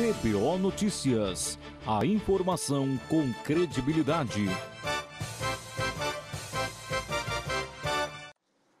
TBO Notícias. A informação com credibilidade.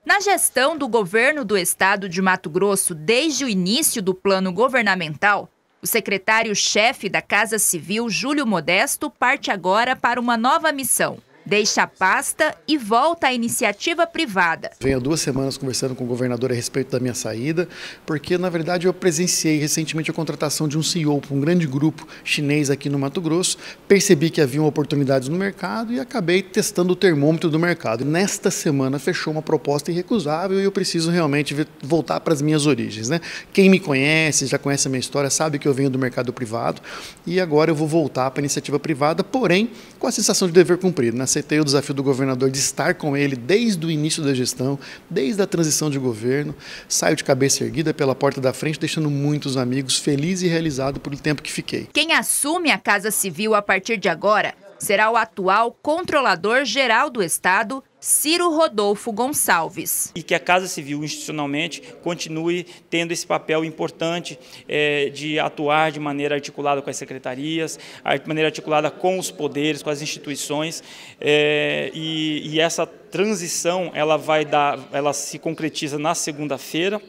Na gestão do governo do estado de Mato Grosso desde o início do plano governamental, o secretário-chefe da Casa Civil, Júlio Modesto, parte agora para uma nova missão deixa a pasta e volta à iniciativa privada. Venho há duas semanas conversando com o governador a respeito da minha saída, porque na verdade eu presenciei recentemente a contratação de um CEO para um grande grupo chinês aqui no Mato Grosso, percebi que haviam oportunidades no mercado e acabei testando o termômetro do mercado. Nesta semana fechou uma proposta irrecusável e eu preciso realmente voltar para as minhas origens. Né? Quem me conhece, já conhece a minha história, sabe que eu venho do mercado privado e agora eu vou voltar para a iniciativa privada, porém com a sensação de dever cumprido. Né? Aceitei o desafio do governador de estar com ele desde o início da gestão, desde a transição de governo. Saio de cabeça erguida pela porta da frente, deixando muitos amigos felizes e realizados por o tempo que fiquei. Quem assume a Casa Civil a partir de agora será o atual controlador-geral do Estado, Ciro Rodolfo Gonçalves. E que a Casa Civil institucionalmente continue tendo esse papel importante é, de atuar de maneira articulada com as secretarias, de maneira articulada com os poderes, com as instituições, é, e, e essa transição ela vai dar, ela se concretiza na segunda-feira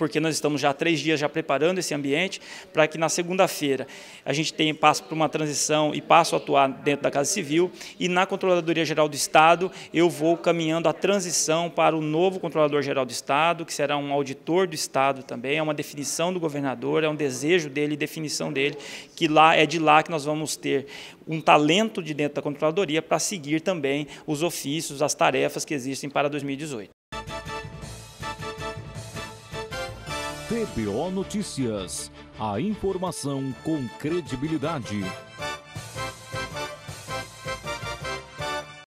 porque nós estamos já há três dias já preparando esse ambiente para que na segunda-feira a gente tenha passo por uma transição e passo a atuar dentro da Casa Civil e na Controladoria Geral do Estado eu vou caminhando a transição para o novo Controlador Geral do Estado, que será um auditor do Estado também, é uma definição do governador, é um desejo dele, definição dele, que lá é de lá que nós vamos ter um talento de dentro da Controladoria para seguir também os ofícios, as tarefas que existem para 2018. TBO Notícias. A informação com credibilidade.